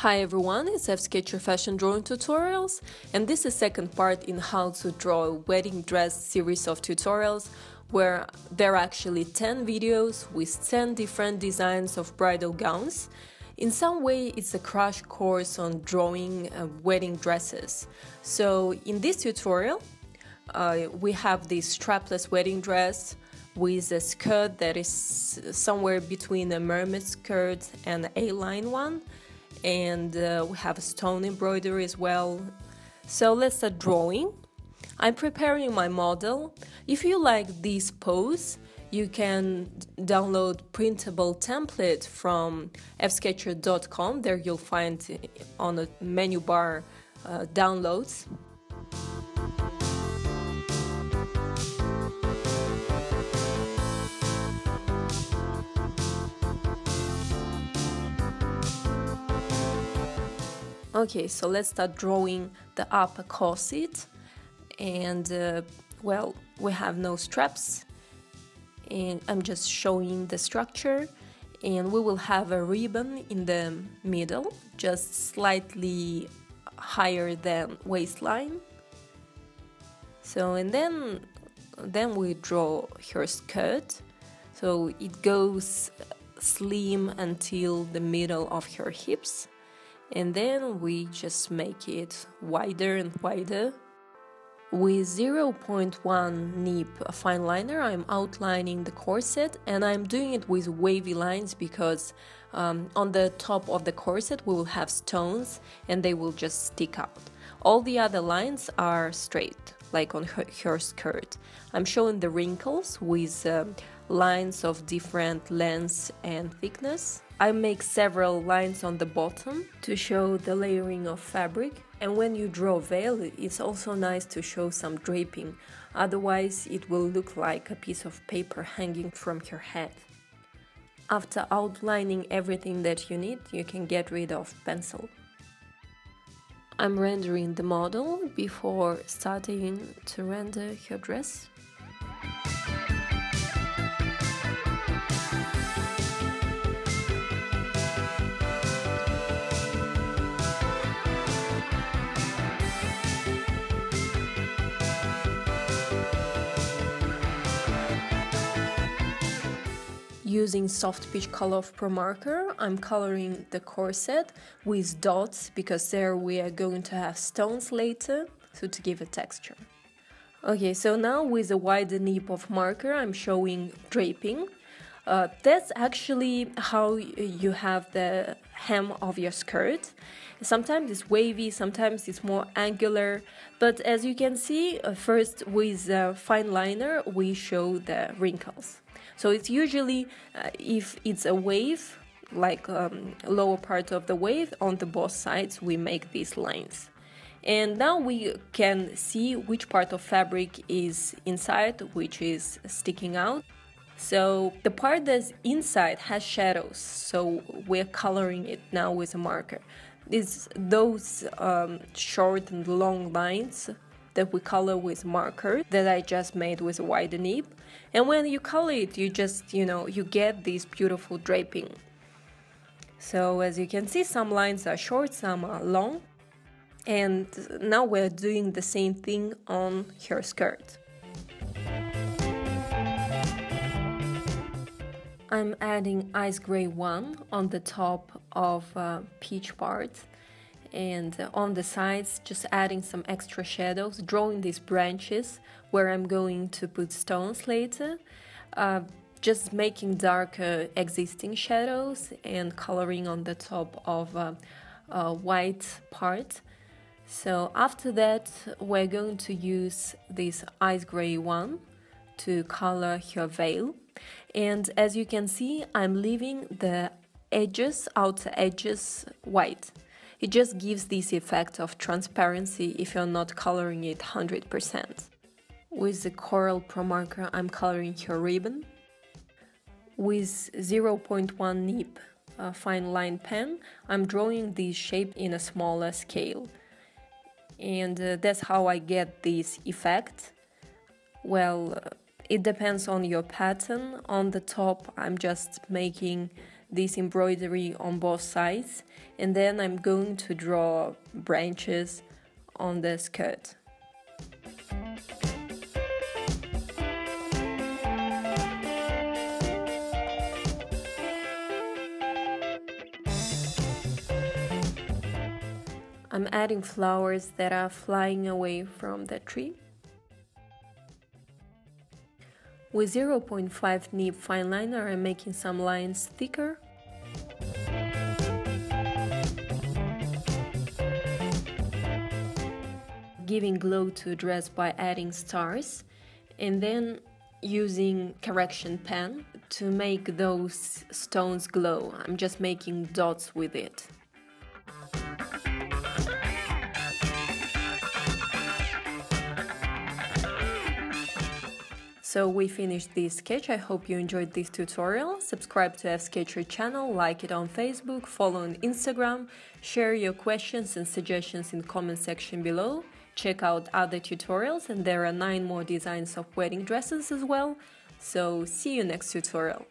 Hi everyone, it's F-Sketcher Fashion Drawing Tutorials and this is second part in how to draw a wedding dress series of tutorials where there are actually 10 videos with 10 different designs of bridal gowns. In some way it's a crash course on drawing uh, wedding dresses. So in this tutorial uh, we have this strapless wedding dress with a skirt that is somewhere between a mermaid skirt and A-line one and uh, we have stone embroidery as well. So let's start drawing. I'm preparing my model. If you like this pose, you can download printable template from fsketcher.com. There you'll find on the menu bar uh, downloads. Okay, so let's start drawing the upper corset. And uh, well, we have no straps. And I'm just showing the structure. And we will have a ribbon in the middle, just slightly higher than waistline. So and then then we draw her skirt. So it goes slim until the middle of her hips and then we just make it wider and wider. With 0.1 nib fine liner I'm outlining the corset and I'm doing it with wavy lines because um, on the top of the corset we will have stones and they will just stick out. All the other lines are straight, like on her, her skirt. I'm showing the wrinkles with uh, lines of different lengths and thickness. I make several lines on the bottom to show the layering of fabric and when you draw veil it's also nice to show some draping, otherwise it will look like a piece of paper hanging from your head. After outlining everything that you need, you can get rid of pencil. I'm rendering the model before starting to render her dress. Using soft peach color of pro marker, I'm coloring the corset with dots because there we are going to have stones later, so to give a texture. Okay, so now with a wider nib of marker, I'm showing draping. Uh, that's actually how you have the hem of your skirt. Sometimes it's wavy, sometimes it's more angular, but as you can see, uh, first with a fine liner, we show the wrinkles. So it's usually uh, if it's a wave, like um, lower part of the wave, on the both sides we make these lines. And now we can see which part of fabric is inside, which is sticking out. So the part that's inside has shadows, so we're coloring it now with a marker. It's those um, short and long lines that we color with marker that I just made with a wider nib. And when you color it, you just, you know, you get this beautiful draping. So as you can see, some lines are short, some are long. And now we're doing the same thing on her skirt. I'm adding ice gray 1 on the top of uh, peach part. And on the sides just adding some extra shadows, drawing these branches where I'm going to put stones later, uh, just making darker existing shadows and coloring on the top of a, a white part. So after that we're going to use this ice gray one to color her veil and as you can see I'm leaving the edges, outer edges white. It just gives this effect of transparency if you're not coloring it 100%. With the Coral Pro Marker I'm coloring her ribbon. With 0.1 nib uh, fine line pen I'm drawing this shape in a smaller scale. And uh, that's how I get this effect. Well, uh, it depends on your pattern. On the top I'm just making this embroidery on both sides and then I'm going to draw branches on the skirt. I'm adding flowers that are flying away from the tree. With 0.5 nib fine liner I'm making some lines thicker. Giving glow to dress by adding stars and then using correction pen to make those stones glow. I'm just making dots with it. So we finished this sketch, I hope you enjoyed this tutorial. Subscribe to F-Sketcher channel, like it on Facebook, follow on Instagram, share your questions and suggestions in comment section below. Check out other tutorials and there are 9 more designs of wedding dresses as well. So see you next tutorial.